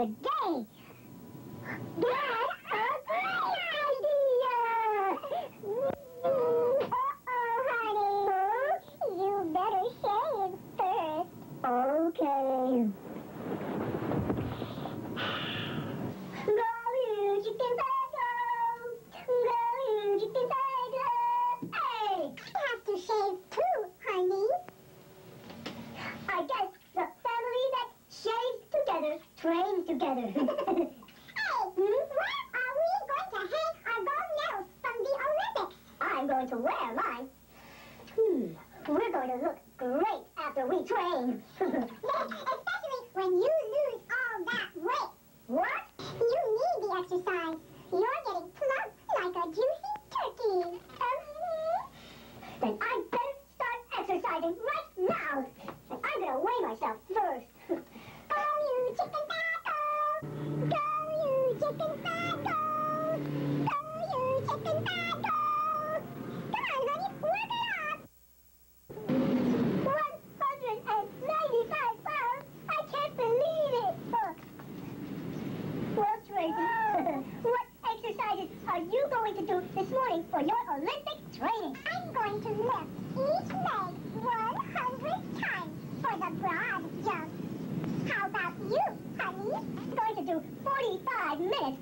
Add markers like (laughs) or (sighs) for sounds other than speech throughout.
had hey, are we going to hang our gold medals from the Olympics? I'm going to wear mine. Hmm, we're going to look great after we train. Especially when you lose all that weight. What? You need the exercise. Your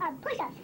a push-up.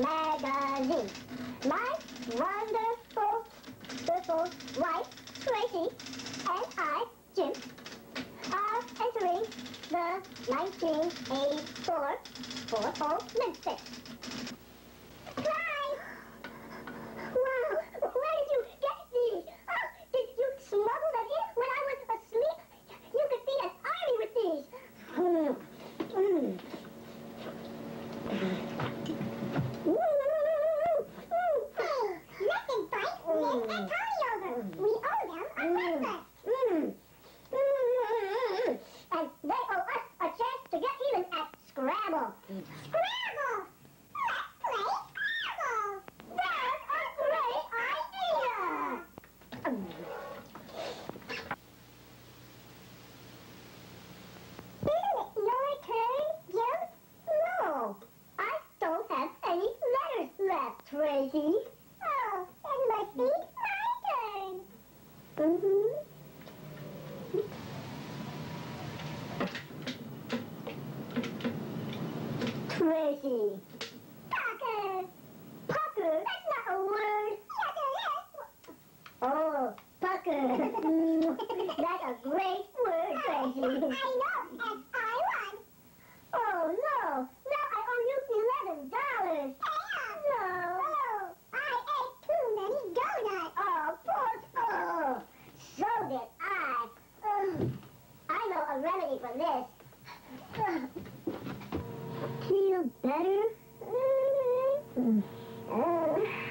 Magazine. My wonderful, beautiful wife, Tracy, and I, Jim, are entering the 1984 for all Memphis. Oh. Tracy. pucker, pucker. That's not a word. Oh, pucker. (laughs) That's a great word, Tracy. (laughs) I know. dirty from this. (laughs) Feel better? Mm-hmm.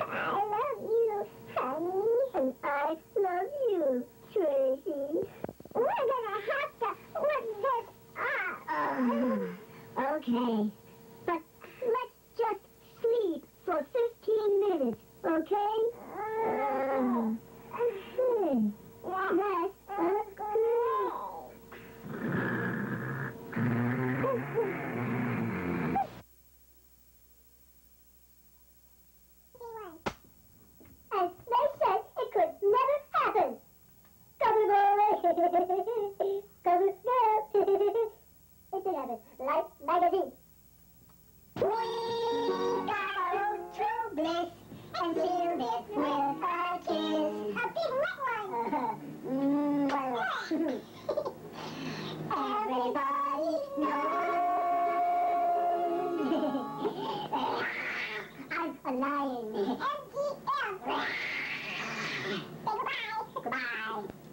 I love you, honey, and I love you, Tracy. We're gonna have to look this up. (sighs) Okay. Goodbye. Goodbye.